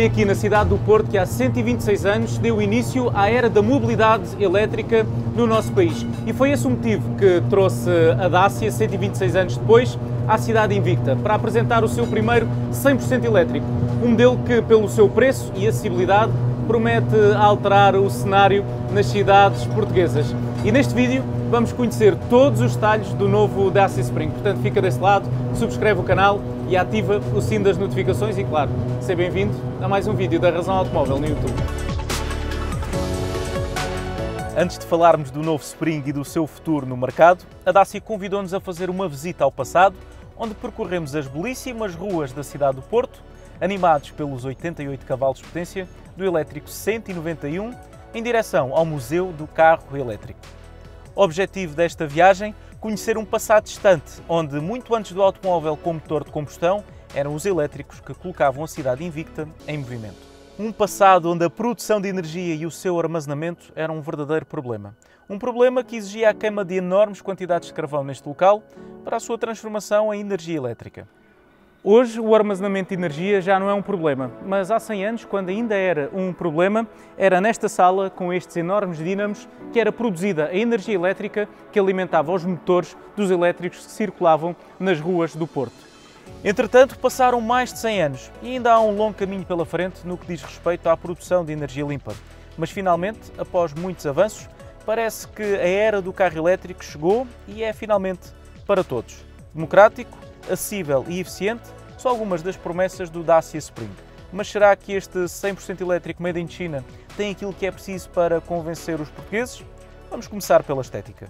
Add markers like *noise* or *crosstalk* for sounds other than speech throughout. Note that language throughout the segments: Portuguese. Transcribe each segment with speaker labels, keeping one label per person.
Speaker 1: Foi aqui na cidade do Porto que há 126 anos deu início à era da mobilidade elétrica no nosso país. E foi esse o motivo que trouxe a Dacia, 126 anos depois, à cidade invicta, para apresentar o seu primeiro 100% elétrico. Um modelo que, pelo seu preço e acessibilidade, promete alterar o cenário nas cidades portuguesas. E neste vídeo vamos conhecer todos os detalhes do novo Dacia Spring. Portanto, fica desse lado, subscreve o canal e ativa o sino das notificações e, claro, seja bem-vindo a mais um vídeo da Razão Automóvel no YouTube. Antes de falarmos do novo Spring e do seu futuro no mercado, a Dacia convidou-nos a fazer uma visita ao passado, onde percorremos as belíssimas ruas da cidade do Porto, animados pelos 88 cavalos de potência do elétrico 191, em direção ao Museu do Carro Elétrico. O objetivo desta viagem conhecer um passado distante, onde muito antes do automóvel com motor de combustão, eram os elétricos que colocavam a cidade invicta em movimento. Um passado onde a produção de energia e o seu armazenamento eram um verdadeiro problema. Um problema que exigia a queima de enormes quantidades de carvão neste local para a sua transformação em energia elétrica. Hoje o armazenamento de energia já não é um problema, mas há 100 anos, quando ainda era um problema, era nesta sala, com estes enormes dínamos, que era produzida a energia elétrica que alimentava os motores dos elétricos que circulavam nas ruas do Porto. Entretanto, passaram mais de 100 anos e ainda há um longo caminho pela frente no que diz respeito à produção de energia limpa. Mas finalmente, após muitos avanços, parece que a era do carro elétrico chegou e é finalmente para todos. Democrático, acessível e eficiente são algumas das promessas do Dacia Spring. Mas será que este 100% elétrico made in China tem aquilo que é preciso para convencer os portugueses? Vamos começar pela estética.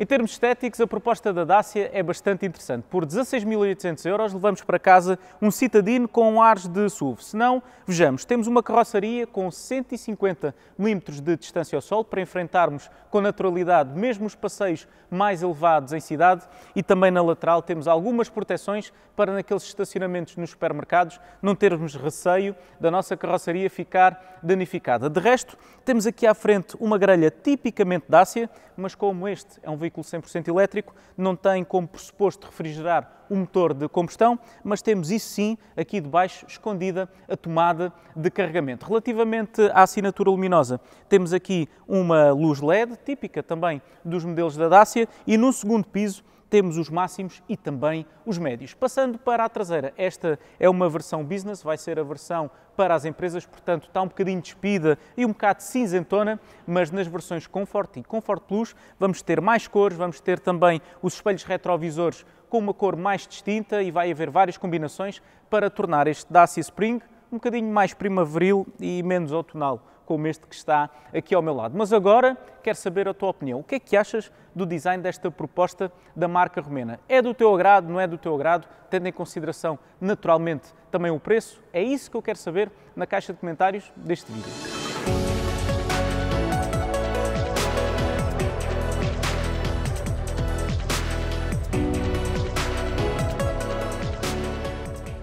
Speaker 1: Em termos estéticos, a proposta da Dacia é bastante interessante. Por 16.800 euros levamos para casa um citadino com ares de SUV. Se não, vejamos, temos uma carroçaria com 150 mm de distância ao sol para enfrentarmos com naturalidade mesmo os passeios mais elevados em cidade e também na lateral temos algumas proteções para naqueles estacionamentos nos supermercados não termos receio da nossa carroçaria ficar danificada. De resto, temos aqui à frente uma grelha tipicamente Dacia, mas como este é um veículo veículo 100% elétrico, não tem como pressuposto refrigerar o motor de combustão, mas temos isso sim aqui debaixo escondida a tomada de carregamento. Relativamente à assinatura luminosa, temos aqui uma luz LED, típica também dos modelos da Dacia, e no segundo piso temos os máximos e também os médios. Passando para a traseira, esta é uma versão business, vai ser a versão para as empresas, portanto está um bocadinho despida e um bocado cinzentona, mas nas versões Comfort e Comfort Plus vamos ter mais cores, vamos ter também os espelhos retrovisores com uma cor mais distinta e vai haver várias combinações para tornar este Dacia Spring um bocadinho mais primaveril e menos outonal como este que está aqui ao meu lado. Mas agora quero saber a tua opinião. O que é que achas do design desta proposta da marca romena? É do teu agrado, não é do teu agrado, tendo em consideração naturalmente também o preço? É isso que eu quero saber na caixa de comentários deste vídeo.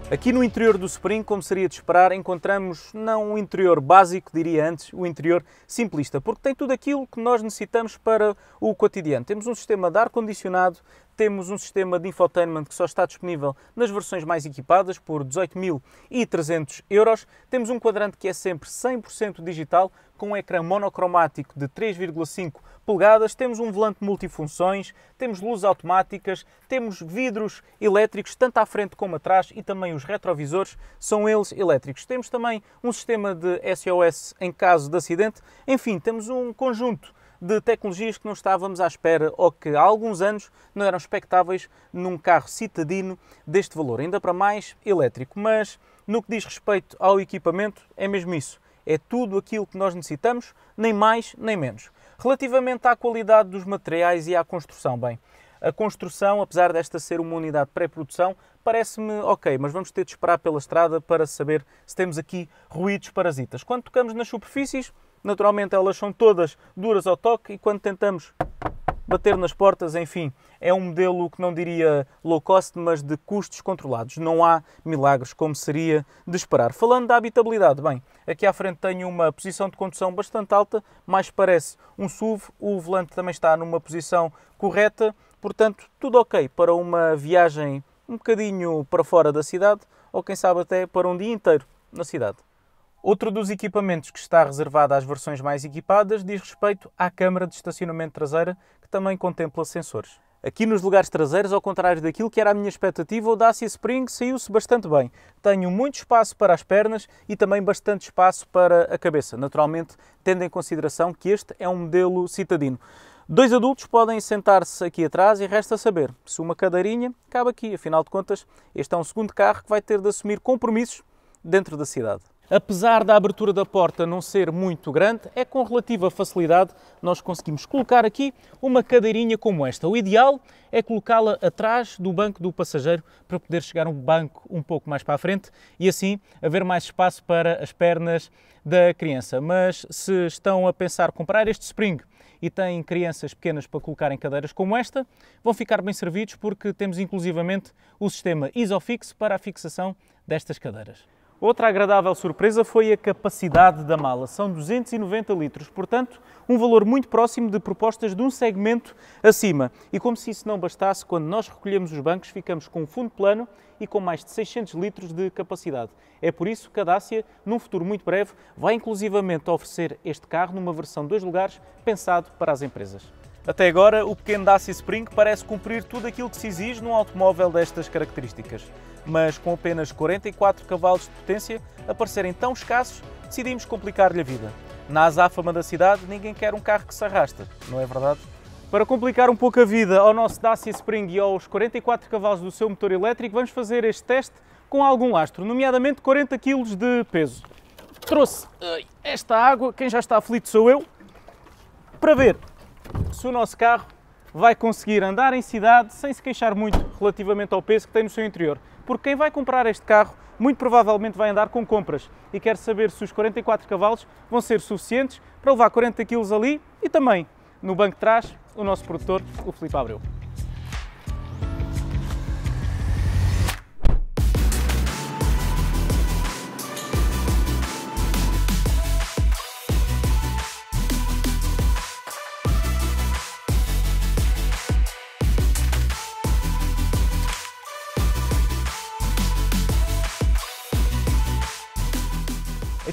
Speaker 1: Aqui no interior do Spring, como seria de esperar, encontramos não um interior básico, diria antes, o um interior simplista, porque tem tudo aquilo que nós necessitamos para o cotidiano. Temos um sistema de ar-condicionado, temos um sistema de infotainment que só está disponível nas versões mais equipadas por 18.300 euros. Temos um quadrante que é sempre 100% digital, com um ecrã monocromático de 3,5 polegadas, temos um volante multifunções, temos luzes automáticas, temos vidros elétricos tanto à frente como atrás e também os retrovisores são eles elétricos. Temos também um sistema de SOS em caso de acidente. Enfim, temos um conjunto de tecnologias que não estávamos à espera ou que há alguns anos não eram expectáveis num carro citadino deste valor, ainda para mais elétrico. Mas no que diz respeito ao equipamento, é mesmo isso. É tudo aquilo que nós necessitamos, nem mais nem menos. Relativamente à qualidade dos materiais e à construção, bem, a construção, apesar desta ser uma unidade pré-produção, parece-me ok, mas vamos ter de esperar pela estrada para saber se temos aqui ruídos parasitas. Quando tocamos nas superfícies, Naturalmente elas são todas duras ao toque e quando tentamos bater nas portas, enfim, é um modelo que não diria low cost, mas de custos controlados. Não há milagres como seria de esperar. Falando da habitabilidade, bem, aqui à frente tenho uma posição de condução bastante alta, mais parece um SUV, o volante também está numa posição correta, portanto, tudo ok para uma viagem um bocadinho para fora da cidade ou quem sabe até para um dia inteiro na cidade. Outro dos equipamentos que está reservado às versões mais equipadas diz respeito à câmara de estacionamento traseira, que também contempla sensores. Aqui nos lugares traseiros, ao contrário daquilo que era a minha expectativa, o Dacia Spring saiu-se bastante bem. Tenho muito espaço para as pernas e também bastante espaço para a cabeça, naturalmente tendo em consideração que este é um modelo citadino. Dois adultos podem sentar-se aqui atrás e resta saber se uma cadeirinha cabe aqui. Afinal de contas, este é um segundo carro que vai ter de assumir compromissos dentro da cidade. Apesar da abertura da porta não ser muito grande, é com relativa facilidade nós conseguimos colocar aqui uma cadeirinha como esta. O ideal é colocá-la atrás do banco do passageiro para poder chegar um banco um pouco mais para a frente e assim haver mais espaço para as pernas da criança. Mas se estão a pensar comprar este Spring e têm crianças pequenas para colocar em cadeiras como esta, vão ficar bem servidos porque temos inclusivamente o sistema Isofix para a fixação destas cadeiras. Outra agradável surpresa foi a capacidade da mala. São 290 litros, portanto, um valor muito próximo de propostas de um segmento acima. E como se isso não bastasse, quando nós recolhemos os bancos, ficamos com um fundo plano e com mais de 600 litros de capacidade. É por isso que a Dacia, num futuro muito breve, vai inclusivamente oferecer este carro numa versão dois lugares pensado para as empresas. Até agora, o pequeno Dacia Spring parece cumprir tudo aquilo que se exige num automóvel destas características. Mas com apenas 44 cavalos de potência a parecerem tão escassos, decidimos complicar-lhe a vida. Na azáfama da cidade, ninguém quer um carro que se arrasta, não é verdade? Para complicar um pouco a vida ao nosso Dacia Spring e aos 44 cavalos do seu motor elétrico, vamos fazer este teste com algum lastro, nomeadamente 40 kg de peso. Trouxe esta água, quem já está aflito sou eu, para ver se o nosso carro vai conseguir andar em cidade sem se queixar muito relativamente ao peso que tem no seu interior. Porque quem vai comprar este carro muito provavelmente vai andar com compras e quer saber se os 44 cavalos vão ser suficientes para levar 40 kg ali e também no banco de trás o nosso produtor, o Filipe Abreu.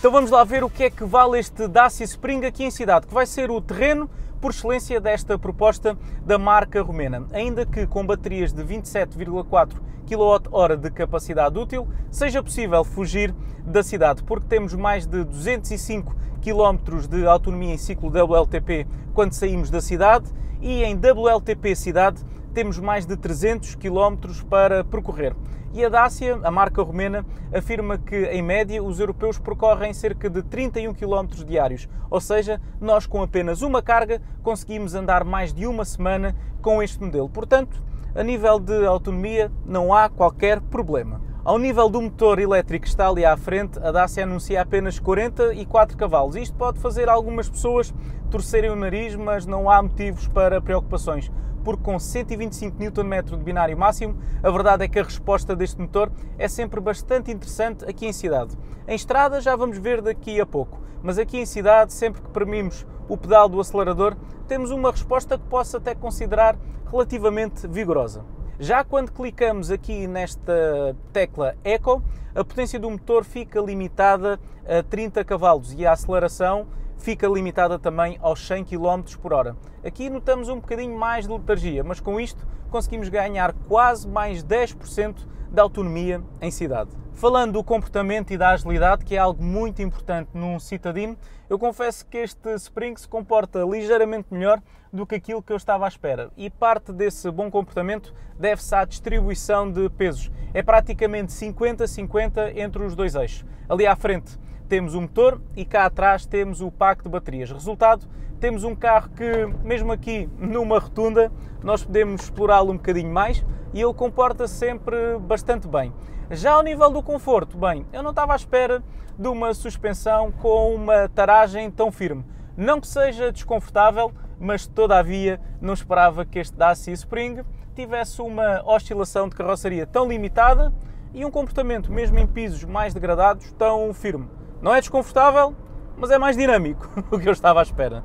Speaker 1: Então vamos lá ver o que é que vale este Dacia Spring aqui em cidade, que vai ser o terreno por excelência desta proposta da marca romena. Ainda que com baterias de 27,4 kWh de capacidade útil, seja possível fugir da cidade, porque temos mais de 205 km de autonomia em ciclo WLTP quando saímos da cidade e em WLTP cidade temos mais de 300 km para percorrer. E a Dacia, a marca romena, afirma que, em média, os europeus percorrem cerca de 31 km diários, ou seja, nós com apenas uma carga conseguimos andar mais de uma semana com este modelo. Portanto, a nível de autonomia não há qualquer problema. Ao nível do motor elétrico que está ali à frente, a Dacia anuncia apenas 44 cavalos. Isto pode fazer algumas pessoas torcerem o nariz, mas não há motivos para preocupações porque com 125 Nm de binário máximo, a verdade é que a resposta deste motor é sempre bastante interessante aqui em cidade. Em estrada já vamos ver daqui a pouco, mas aqui em cidade, sempre que premimos o pedal do acelerador, temos uma resposta que posso até considerar relativamente vigorosa. Já quando clicamos aqui nesta tecla Eco, a potência do motor fica limitada a 30 cavalos e a aceleração fica limitada também aos 100 km por hora. Aqui notamos um bocadinho mais de letargia, mas com isto conseguimos ganhar quase mais 10% de autonomia em cidade. Falando do comportamento e da agilidade, que é algo muito importante num citadino, eu confesso que este Spring se comporta ligeiramente melhor do que aquilo que eu estava à espera. E parte desse bom comportamento deve-se à distribuição de pesos. É praticamente 50-50 entre os dois eixos. Ali à frente temos o motor e cá atrás temos o pack de baterias. Resultado, temos um carro que, mesmo aqui numa rotunda, nós podemos explorá-lo um bocadinho mais e ele comporta -se sempre bastante bem. Já ao nível do conforto, bem, eu não estava à espera de uma suspensão com uma taragem tão firme. Não que seja desconfortável, mas todavia não esperava que este Dacia Spring tivesse uma oscilação de carroceria tão limitada e um comportamento, mesmo em pisos mais degradados, tão firme. Não é desconfortável, mas é mais dinâmico *laughs* do que eu estava à espera.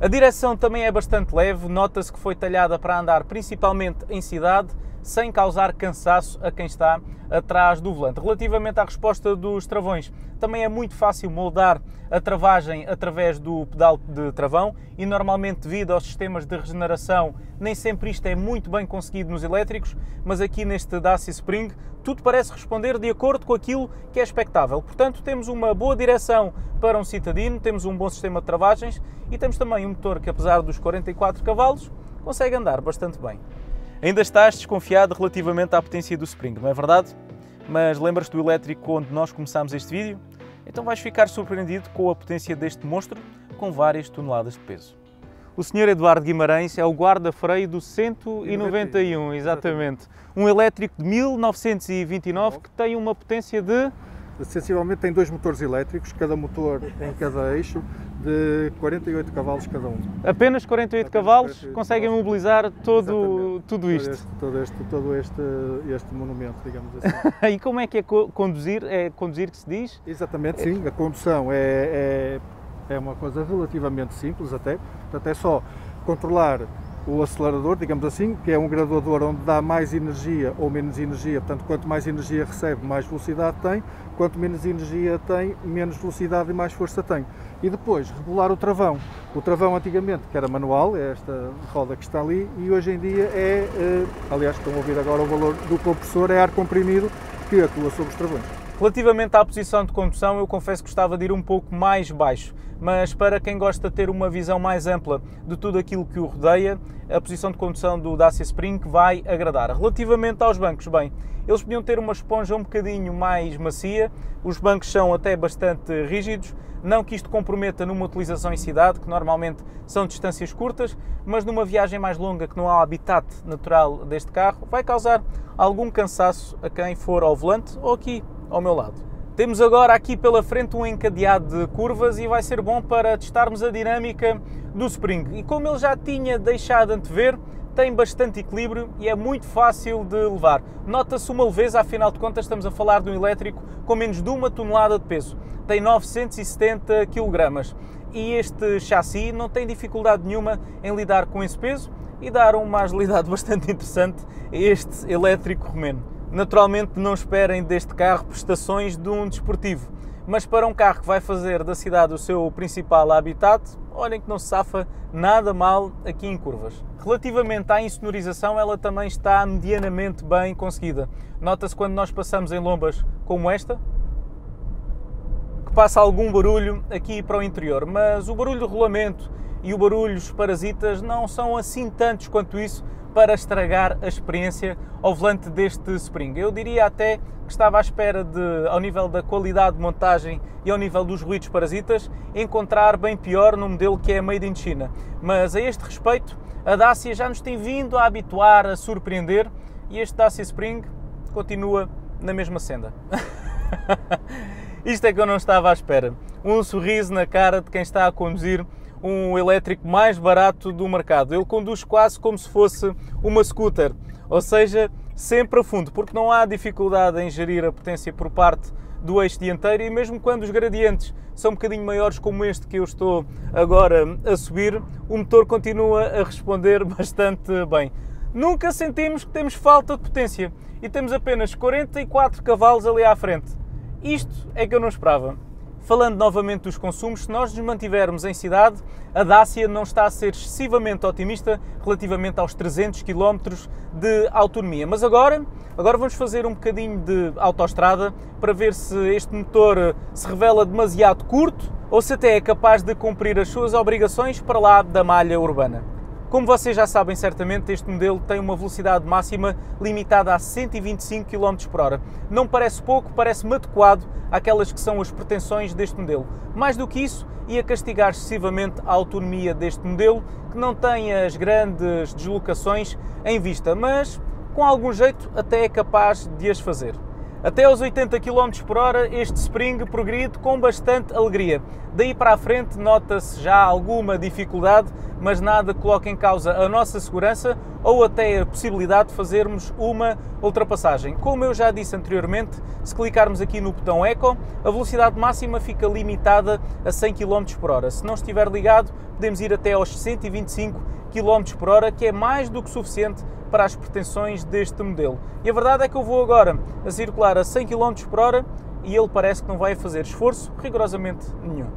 Speaker 1: A direção também é bastante leve, nota-se que foi talhada para andar principalmente em cidade, sem causar cansaço a quem está atrás do volante. Relativamente à resposta dos travões, também é muito fácil moldar a travagem através do pedal de travão e normalmente devido aos sistemas de regeneração nem sempre isto é muito bem conseguido nos elétricos, mas aqui neste Dacia Spring tudo parece responder de acordo com aquilo que é expectável. Portanto, temos uma boa direção para um citadino, temos um bom sistema de travagens e temos também um motor que apesar dos 44 cavalos consegue andar bastante bem. Ainda estás desconfiado relativamente à potência do Spring, não é verdade? Mas lembras-te do elétrico onde nós começámos este vídeo? Então vais ficar surpreendido com a potência deste monstro com várias toneladas de peso. O Sr. Eduardo Guimarães é o guarda-freio do 191, exatamente. Um elétrico de 1929 que tem uma potência de
Speaker 2: sensivelmente tem dois motores elétricos, cada motor em cada eixo, de 48 cavalos cada um.
Speaker 1: Apenas 48 Apenas cavalos 48 conseguem cavalos. mobilizar todo, tudo isto?
Speaker 2: Todo, este, todo este, este, este monumento, digamos assim. *laughs*
Speaker 1: e como é que é conduzir? É conduzir que se diz?
Speaker 2: Exatamente, sim. A condução é, é, é uma coisa relativamente simples até. Portanto, é só controlar o acelerador, digamos assim, que é um graduador onde dá mais energia ou menos energia, portanto, quanto mais energia recebe, mais velocidade tem, quanto menos energia tem, menos velocidade e mais força tem. E depois, regular o travão. O travão antigamente, que era manual, é esta roda que está ali, e hoje em dia é, eh, aliás, estão a ouvir agora o valor do compressor, é ar comprimido que atua sobre os travões.
Speaker 1: Relativamente à posição de condução, eu confesso que gostava de ir um pouco mais baixo, mas para quem gosta de ter uma visão mais ampla de tudo aquilo que o rodeia, a posição de condução do Dacia Spring vai agradar. Relativamente aos bancos, bem, eles podiam ter uma esponja um bocadinho mais macia, os bancos são até bastante rígidos, não que isto comprometa numa utilização em cidade, que normalmente são distâncias curtas, mas numa viagem mais longa que não há habitat natural deste carro, vai causar algum cansaço a quem for ao volante ou aqui ao meu lado. Temos agora aqui pela frente um encadeado de curvas e vai ser bom para testarmos a dinâmica do Spring. E como ele já tinha deixado antever, tem bastante equilíbrio e é muito fácil de levar. Nota-se uma leveza, afinal de contas estamos a falar de um elétrico com menos de uma tonelada de peso. Tem 970 kg e este chassi não tem dificuldade nenhuma em lidar com esse peso e dar uma agilidade *laughs* bastante interessante a este elétrico romeno. Naturalmente não esperem deste carro prestações de um desportivo, mas para um carro que vai fazer da cidade o seu principal habitat, olhem que não se safa nada mal aqui em curvas. Relativamente à insonorização, ela também está medianamente bem conseguida. Nota-se quando nós passamos em lombas como esta, que passa algum barulho aqui para o interior, mas o barulho de rolamento e o barulho dos parasitas não são assim tantos quanto isso para estragar a experiência ao volante deste Spring. Eu diria até que estava à espera de, ao nível da qualidade de montagem e ao nível dos ruídos parasitas, encontrar bem pior no modelo que é Made in China. Mas a este respeito, a Dacia já nos tem vindo a habituar, a surpreender e este Dacia Spring continua na mesma senda. *laughs* Isto é que eu não estava à espera. Um sorriso na cara de quem está a conduzir um elétrico mais barato do mercado. Ele conduz quase como se fosse uma scooter, ou seja, sempre a fundo, porque não há dificuldade em gerir a potência por parte do eixo dianteiro e mesmo quando os gradientes são um bocadinho maiores como este que eu estou agora a subir, o motor continua a responder *laughs* bastante bem. Nunca sentimos que temos falta de potência e temos apenas 44 cavalos ali à frente. Isto é que eu não esperava. Falando novamente dos consumos, se nós nos mantivermos em cidade, a Dacia não está a ser excessivamente otimista relativamente aos 300 km de autonomia. Mas agora, agora vamos fazer um bocadinho de autoestrada para ver se este motor se revela demasiado curto ou se até é capaz de cumprir as suas obrigações para lá da malha urbana. Como vocês já sabem certamente, este modelo tem uma velocidade máxima limitada a 125 km por hora. Não parece pouco, parece-me adequado àquelas que são as pretensões deste modelo. Mais do que isso, ia castigar excessivamente a autonomia deste modelo, que não tem as grandes deslocações em vista, mas com algum jeito até é capaz de as fazer. Até aos 80 km por hora, este Spring progride com bastante alegria. Daí para a frente nota-se já alguma dificuldade, mas nada coloca em causa a nossa segurança ou até a possibilidade de fazermos uma ultrapassagem. Como eu já disse anteriormente, se clicarmos aqui no botão Eco, a velocidade máxima fica limitada a 100 km por hora. Se não estiver ligado, podemos ir até aos 125 km por hora, que é mais do que suficiente para as pretensões deste modelo. E a verdade é que eu vou agora a circular a 100 km por hora e ele parece que não vai fazer esforço rigorosamente nenhum.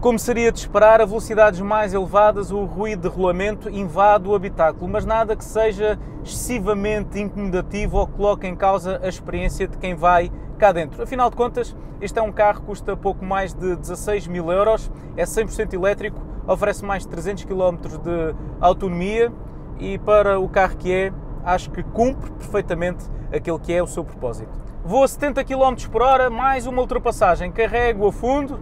Speaker 1: Como seria de esperar, a velocidades mais elevadas, o ruído de rolamento invade o habitáculo, mas nada que seja excessivamente incomodativo ou coloque em causa a experiência de quem vai cá dentro. Afinal de contas, este é um carro que custa pouco mais de 16 mil euros, é 100% elétrico, oferece mais de 300 km de autonomia e para o carro que é, acho que cumpre perfeitamente aquele que é o seu propósito. Vou a 70 km por hora, mais uma ultrapassagem, carrego a fundo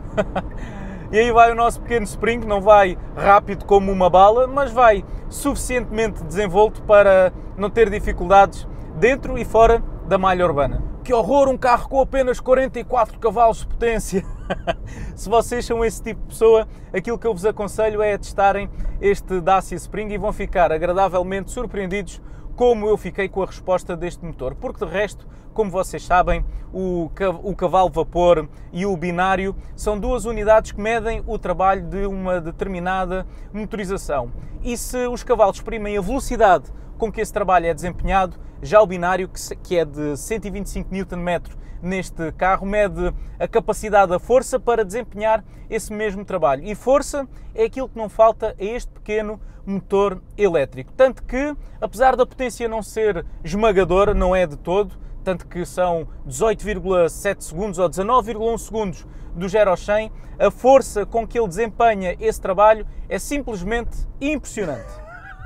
Speaker 1: *laughs* e aí vai o nosso pequeno Spring, não vai rápido como uma bala, mas vai suficientemente desenvolto para não ter dificuldades dentro e fora da malha urbana. Que horror, um carro com apenas 44 cavalos de potência! *laughs* *laughs* Se vocês são esse tipo de pessoa, aquilo que eu vos aconselho é testarem este Dacia Spring e vão ficar agradavelmente surpreendidos como eu fiquei com a resposta deste motor, porque de resto, como vocês sabem, o, o cavalo vapor e o binário são duas unidades que medem o trabalho de uma determinada motorização. E se os cavalos exprimem a velocidade com que esse trabalho é desempenhado, já o binário, que é de 125 Nm neste carro, mede a capacidade da força para desempenhar esse mesmo trabalho. E força é aquilo que não falta a este pequeno motor elétrico. Tanto que, apesar da potência não ser esmagadora, não é de todo, tanto que são 18,7 segundos ou 19,1 segundos do 0 ao 100, a força com que ele desempenha esse trabalho é simplesmente impressionante.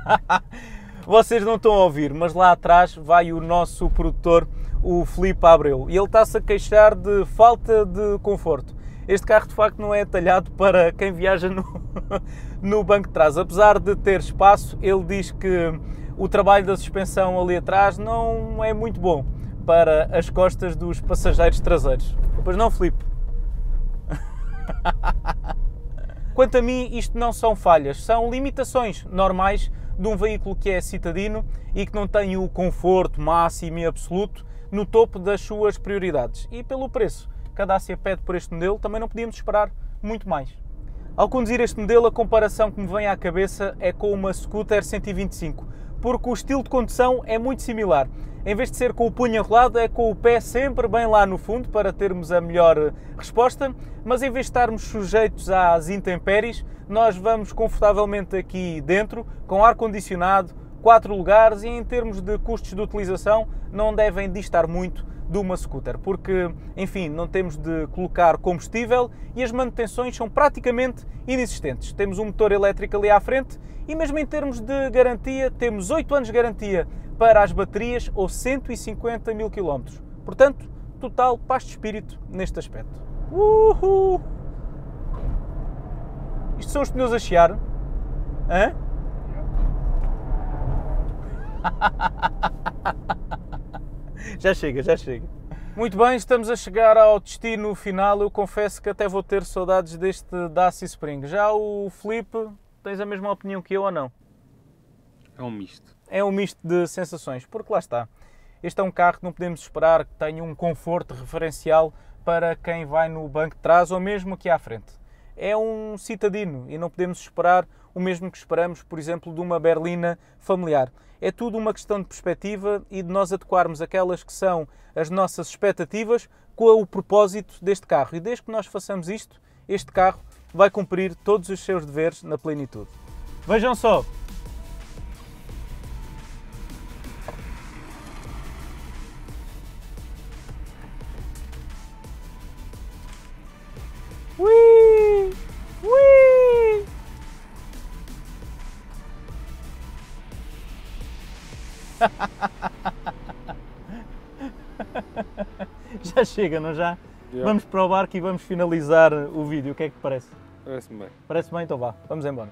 Speaker 1: *laughs* Vocês não estão a ouvir, mas lá atrás vai o nosso produtor, o Felipe Abreu, e ele está-se a queixar de falta de conforto. Este carro de facto não é talhado para quem viaja no, *laughs* no banco de trás. Apesar de ter espaço, ele diz que o trabalho da suspensão ali atrás não é muito bom para as costas dos passageiros traseiros. Pois não, Felipe? *laughs* Quanto a mim, isto não são falhas, são limitações normais de um veículo que é citadino e que não tem o conforto máximo e absoluto no topo das suas prioridades. E pelo preço que a Dacia pede por este modelo, também não podíamos esperar muito mais. Ao conduzir este modelo, a comparação que me vem à cabeça é com uma Scooter 125, porque o estilo de condução é muito similar. Em vez de ser com o punho enrolado, é com o pé sempre bem lá no fundo para termos a melhor resposta, mas em vez de estarmos sujeitos às intempéries, nós vamos confortavelmente aqui dentro, com ar-condicionado, quatro lugares e em termos de custos de utilização não devem distar muito de uma scooter, porque, enfim, não temos de colocar combustível e as manutenções são praticamente inexistentes. Temos um motor elétrico ali à frente e mesmo em termos de garantia, temos 8 anos de garantia para as baterias ou 150 mil quilómetros. Portanto, total paz de espírito neste aspecto. Uhul! Isto são os pneus a chiar? Hã? *laughs* já chega, já chega. Muito bem, estamos a chegar ao destino final. Eu confesso que até vou ter saudades deste Dacia Spring. Já o Felipe, tens a mesma opinião que eu ou não?
Speaker 3: É um misto.
Speaker 1: É um misto de sensações, porque lá está. Este é um carro que não podemos esperar que tenha um conforto referencial para quem vai no banco de trás ou mesmo aqui à frente é um citadino e não podemos esperar o mesmo que esperamos, por exemplo, de uma berlina familiar. É tudo uma questão de perspectiva e de nós adequarmos aquelas que são as nossas expectativas com o propósito deste carro. E desde que nós façamos isto, este carro vai cumprir todos os seus deveres na plenitude. Vejam só, *laughs* já chega, não já? Yeah. Vamos para o barco e vamos finalizar o vídeo. O que é que parece?
Speaker 3: Parece-me bem.
Speaker 1: Parece bem? Então vá, vamos embora.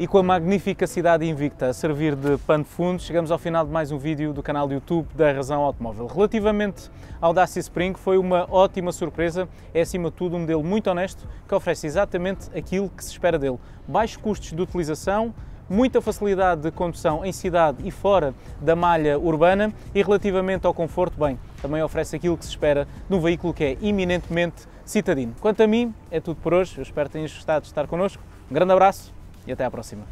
Speaker 1: E com a magnífica cidade invicta a servir de pano de fundo, chegamos ao final de mais um vídeo do canal do YouTube da Razão Automóvel. Relativamente ao Dacia Spring, foi uma ótima surpresa, é acima de tudo um modelo muito honesto que oferece exatamente aquilo que se espera dele. Baixos custos de utilização, muita facilidade de condução em cidade e fora da malha urbana e relativamente ao conforto, bem, também oferece aquilo que se espera de um veículo que é eminentemente citadino. Quanto a mim, é tudo por hoje. Eu espero que tenhas gostado de estar connosco. Um grande abraço e até à próxima.